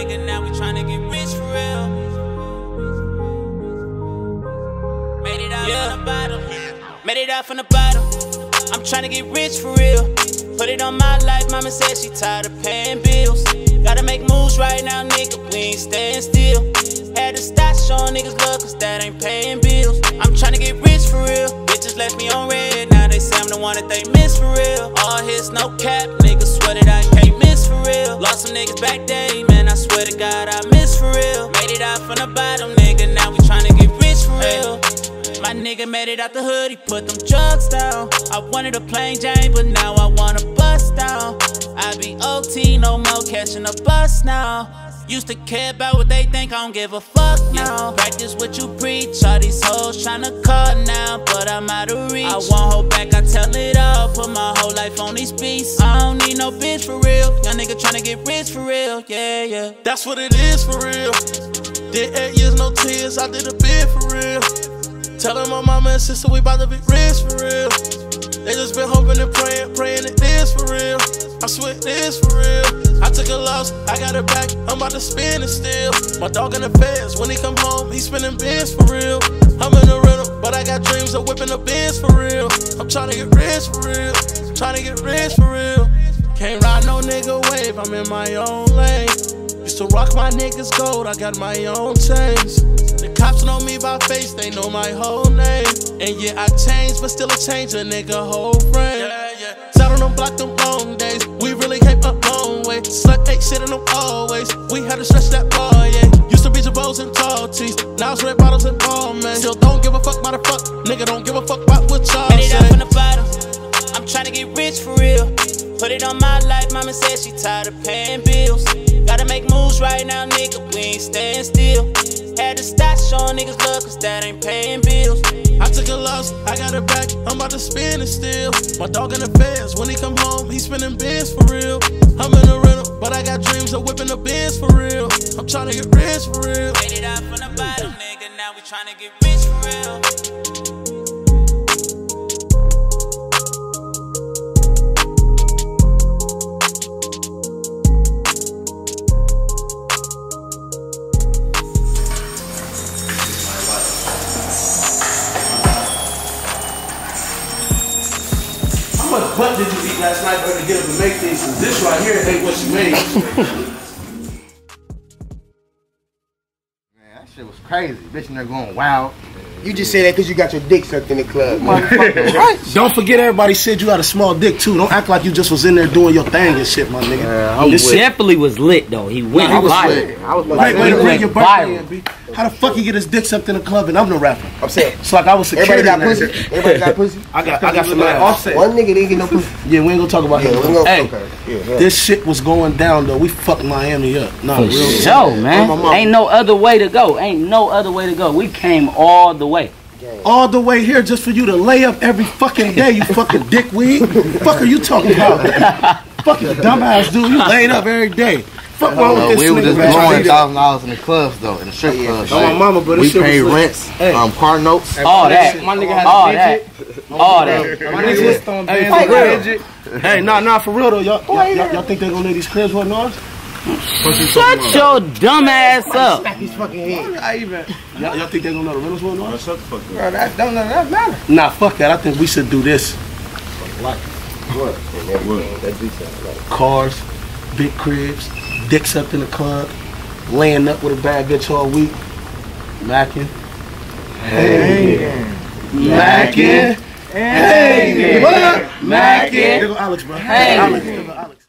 nigga. Now we tryna get rich for real. Made it out yeah. from the bottom. Made it out from the bottom. I'm tryna get rich for real. Put it on my life, mama said she tired of paying bills. Gotta make moves right now, nigga, we ain't staying still. Had to stop showing niggas love, cause that ain't paying bills. I'm tryna get rich for real. Bitches left me on red, now they say I'm the one that they miss for real. All hits, no cap, niggas swear that I can't miss for real. Lost some niggas back day, from the bottom, nigga, now we tryna get rich for real. My nigga made it out the hood, he put them drugs down. I wanted a plain Jane, but now I want a bust down. I be OT, no more catching a bus now. Used to care about what they think, I don't give a fuck now. Practice what you preach, all these hoes tryna cut now, but I'm out of reach. I won't hold back, I tell it all, put my whole life on these beats. I don't need no bitch for real, young nigga tryna get rich for real, yeah, yeah. That's what it is for real. Did eight years, no tears, I did a bid for real. Telling my mama and sister we bout to be rich for real. They just been hoping and praying, praying it is for real. I swear it is for real. I took a loss, I got it back, I'm about to spin it still. My dog in the feds, when he come home, he spinning bins for real. I'm in a rental, but I got dreams of whipping the Benz for real. I'm trying to get rich for real, trying to get rich for real. Can't ride no nigga wave, I'm in my own lane. Used to rock my niggas gold, I got my own chains. The cops know me by face, they know my whole name. And yeah, I changed, but still I change a nigga whole frame. Yeah, yeah. Sat on them block them long days, we really came a long way. Slut ate shit in them always, we had to stretch that ball, yeah. Used to be Jabos and tall tees, now it's red bottles and ball, man. Still don't give a fuck fuck, nigga don't give a fuck make moves right now, nigga, we ain't staying still. Had to stop showing niggas love, cause that ain't paying bills. I took a loss, I got it back, I'm about to spin it still. My dog in the feds, when he come home, he spinning bins for real. I'm in a rental, but I got dreams of whipping the Benz for real. I'm trying to get rich for real. Made it out from the bottom, nigga, now we tryna get rich for real. How much butt did you eat last night for her to get up and make these? 'Cause this right here ain't what you made. Man, that shit was crazy. Bitch, and they're going wild. You just say that because you got your dick sucked in the club. Right? Don't forget everybody said you got a small dick too. Don't act like you just was in there doing your thing and shit, my nigga. Yeah, I this was. Definitely was lit though. He went I was viral. lit. I was Wait, like, wait, Went bring your birthday viral. In, B. How the fuck he get his dick sucked in a club and I'm no rapper? I'm saying. It's like I was Everybody security. got pussy. Everybody got pussy. I got, I got some like ass. Offset. One nigga didn't get no pussy. Yeah, we ain't gonna talk about Yeah, him. gonna, hey, okay. Yeah, yeah. this shit was going down though. We fucked Miami up. Nah, For real. shit. sure, man. On my mama. Ain't no other way to go. Ain't no other way to go. We came all the way. All the way here just for you to lay up every fucking day, you fucking dickweed. fuck are you talking about? fucking dumbass dude, you laid up every day. Fuck wrong with this we were just man? blowing thousand dollars in the clubs though, in the strip clubs. On my mama, but we shit was paid lit. rents, Hey. um, car notes. All that. My nigga had All a that. All that. My nigga was throwing Hey, bands for on real. Hey, nah, nah, for real though, y'all, y'all, y'all, y'all think they're gonna leave these cribs with ours? Shut your dumb ass up. Smack his fucking head. I even. Y'all, y'all think they're gonna know the rentals with ours? Bro, that don't that matter. Nah, fuck that. I think we should do this. Cars, big cribs, dicks up in the club, laying up with a bad bitch all week, macking. Hey, macking. Hey, what? Macking. There Alex, bro. Hey. Alex, there go Alex.